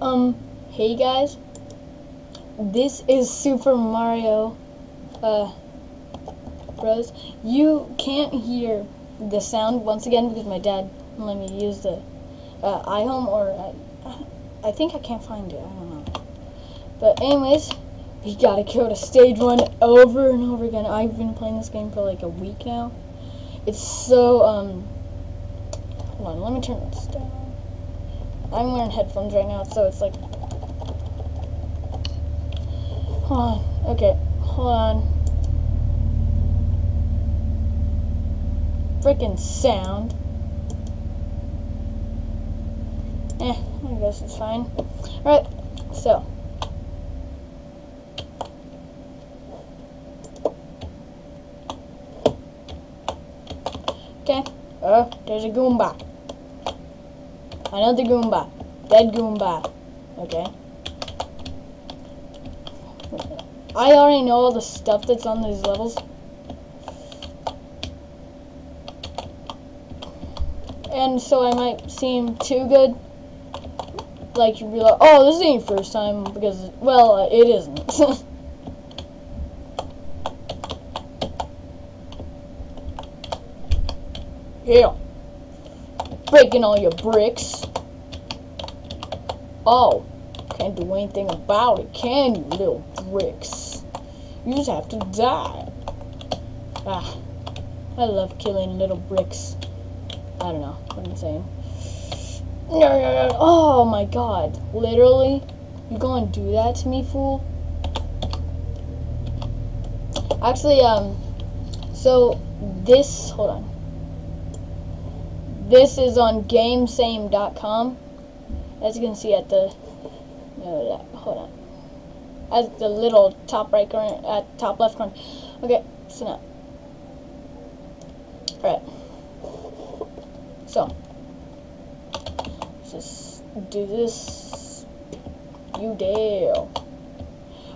Um, hey guys. This is Super Mario uh Bros. You can't hear the sound once again because my dad let me use the uh, iHome or I, I think I can't find it. I don't know. But anyways, we gotta go to stage one over and over again. I've been playing this game for like a week now. It's so um. Hold on, let me turn this down. I'm wearing headphones right now, so it's like. Hold on. Okay, hold on. Freaking sound. Eh, I guess it's fine. Alright, so. Okay. Oh, there's a Goomba. Another Goomba. Dead Goomba. Okay. I already know all the stuff that's on these levels. And so I might seem too good. Like you'd be like, oh, this ain't first time because, well, it isn't. yeah. Breaking all your bricks. Oh, can't do anything about it, can you, little bricks? You just have to die. Ah, I love killing little bricks. I don't know what I'm saying. No, no, no. Oh my god. Literally? You gonna do that to me, fool? Actually, um, so this, hold on. This is on gamesame.com. As you can see at the, no, hold on. At the little top right corner, at top left corner. Okay, so now. Alright. So, just do this. You dare.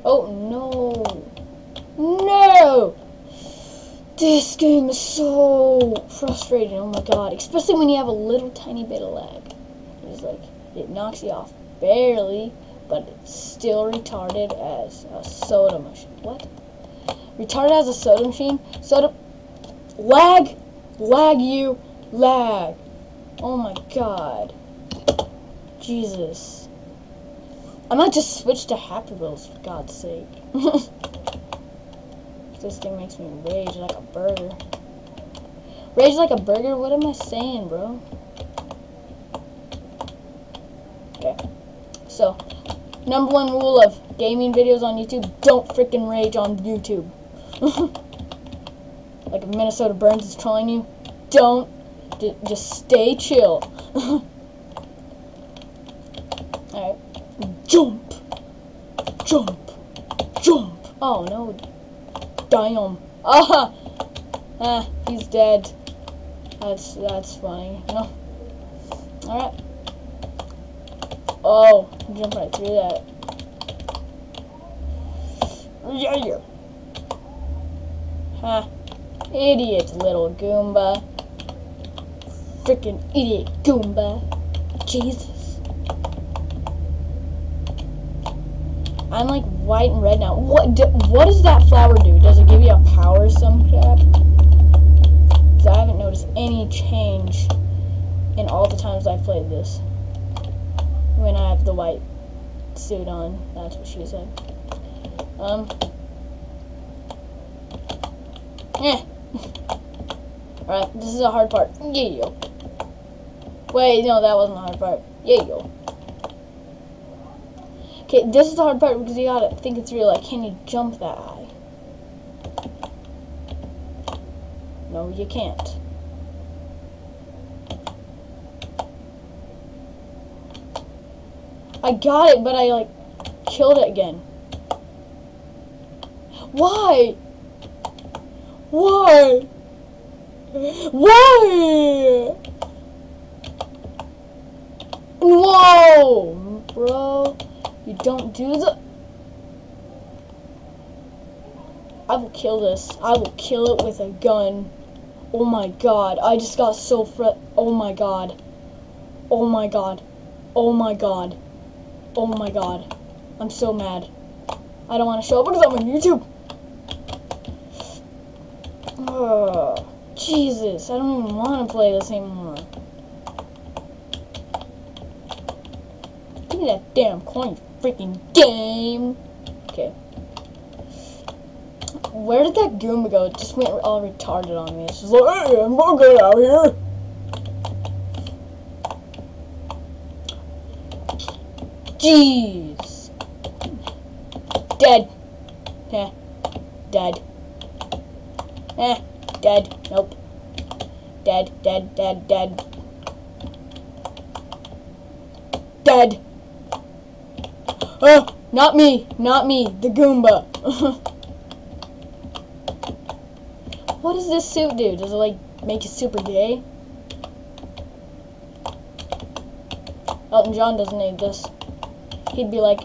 Oh, no. No! This game is so frustrating. Oh my god. Especially when you have a little tiny bit of lag. It's like, it knocks you off barely, but it's still retarded as a soda machine. What? Retarded as a soda machine? Soda. Lag! Lag you! Lag! Oh my god. Jesus. I might just switch to Happy Wheels for God's sake. this thing makes me rage like a burger. Rage like a burger? What am I saying, bro? Okay. So, number one rule of gaming videos on YouTube, don't freaking rage on YouTube. like if Minnesota Burns is trolling you, don't. Just stay chill. Alright. Jump! Jump! Jump! Oh no. Damn. Ah! Ah, he's dead. That's that's funny. No. Alright. Oh, jump right through that. Yeah, yeah. Ha. Idiot little Goomba. Freaking idiot Goomba. Jesus. I'm like white and red now. What do, what does that flower do? Does it give you a power or some crap? Because I haven't noticed any change in all the times I've played this. When I have the white suit on. That's what she said. Um. Eh. Alright, this is a hard part. Yeah, yo. Wait, no, that wasn't the hard part. Yeah, yo. Okay, this is the hard part because you gotta think it through. Like, can you jump that high? No, you can't. I got it, but I, like, killed it again. Why? Why? Why? Whoa, bro. You don't do the... I will kill this. I will kill it with a gun. Oh my god. I just got so fr- Oh my god. Oh my god. Oh my god. Oh my god. I'm so mad. I don't want to show up because I'm on YouTube. Jesus, I don't even want to play this anymore. Give me that damn coin, freaking game. Okay. Where did that Goomba go? It just went all retarded on me. It's just like, hey, I'm gonna get out here. Jeez. Dead. Eh. Dead. Eh. Dead. Nope. Dead, dead, dead, dead. Dead. Oh, not me. Not me. The Goomba. what does this suit do? Does it, like, make you super gay? Elton John doesn't need this he'd be like,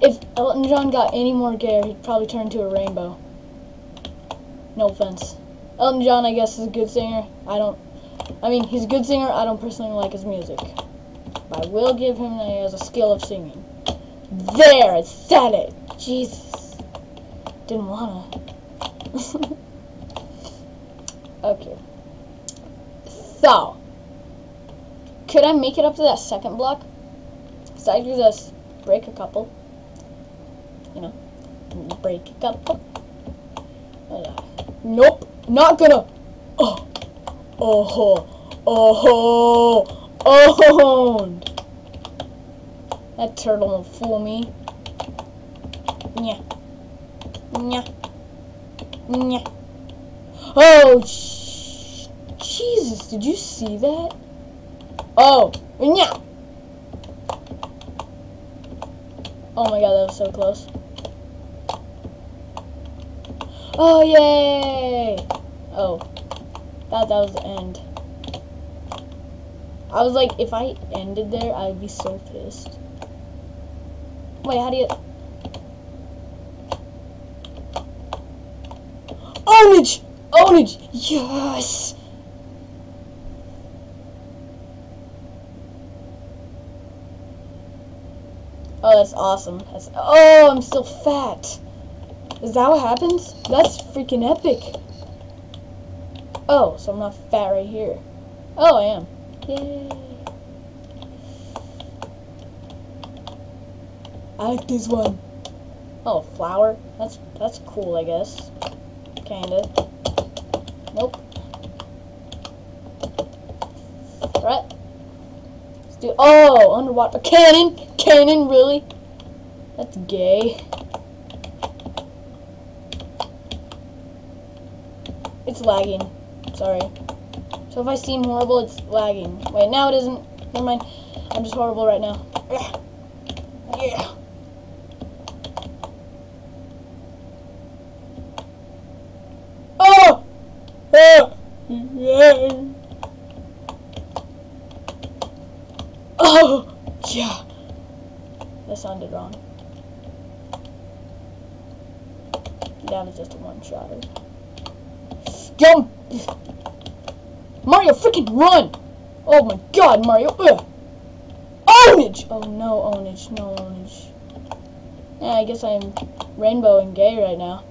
if Elton John got any more gay, he'd probably turn into a rainbow. No offense. Elton John, I guess, is a good singer. I don't, I mean, he's a good singer. I don't personally like his music. But I will give him a, as a skill of singing. There, I said it. Jesus. Didn't wanna. okay. So, could I make it up to that second block? So I do this break a couple. You know, break a couple. Uh, nope, not gonna. Oh, oh, oh, oh, That turtle won't fool me. Yeah, yeah, yeah. Oh, Jesus! Did you see that? Oh, yeah. Oh my god, that was so close. Oh, yay! Oh. Thought that was the end. I was like, if I ended there, I'd be so pissed. Wait, how do you... Ownage! Ownage! Yes! Oh, that's awesome. That's, oh, I'm still fat. Is that what happens? That's freaking epic. Oh, so I'm not fat right here. Oh, I am. Yay. I like this one. Oh, flower. That's that's cool, I guess. Kinda. Nope. Right. Let's do. Oh, underwater cannon. Cannon, really? That's gay. It's lagging. Sorry. So if I seem horrible, it's lagging. Wait, now it isn't. Never mind. I'm just horrible right now. Yeah. Oh! Oh! Yeah. Oh! Yeah. That sounded wrong. That was just a one-shotter. Jump! Mario, freaking run! Oh my god, Mario! Ugh. Oh no, ownage, no ownage. Yeah, I guess I'm rainbow and gay right now.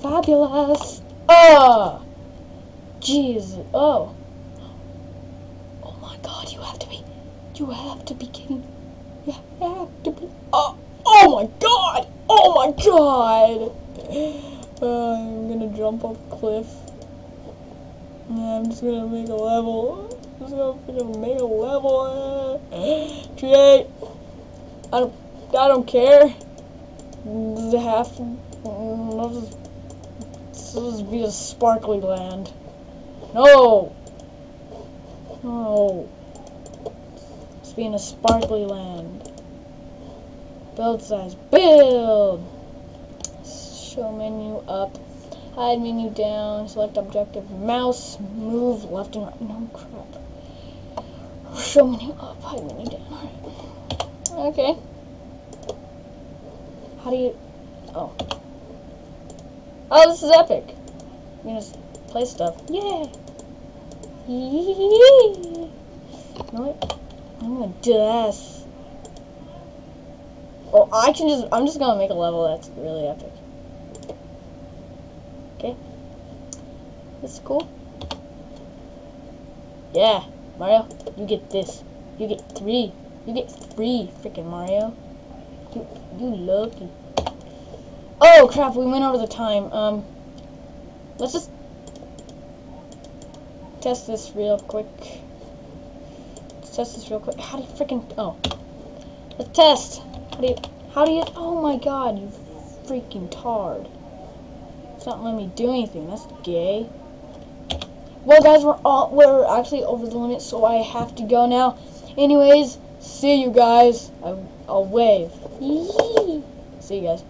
Fabulous! Ah! Oh. Jeez. Oh my god, you have to be. You have to be kidding. You have to be. Oh, oh my god! Oh my god! Uh, I'm gonna jump off a cliff. Yeah, I'm just gonna make a level. I'm just gonna make a level. Uh, create. I don't. I don't care. Does it have to? Mm, this will be a sparkly land. No. No be in a sparkly land. Build size. Build! Show menu up. Hide menu down. Select objective. Mouse. Move left and right. No crap. Show menu up. Hide menu down. Alright. Okay. How do you... Oh. Oh, this is epic. I'm gonna play stuff. Yeah. You know what? I'm do this. Well, I can just, I'm just gonna make a level that's really epic. Okay. This is cool. Yeah, Mario, you get this. You get three. You get three, freaking Mario. You, you lucky. Oh crap, we went over the time. Um, let's just test this real quick. Test this real quick. How do you freaking, oh. Let's test. How do you, how do you, oh my god, you freaking tard. It's not letting me do anything, that's gay. Well guys, we're all, we're actually over the limit, so I have to go now. Anyways, see you guys. I, I'll wave. Yee. See you guys.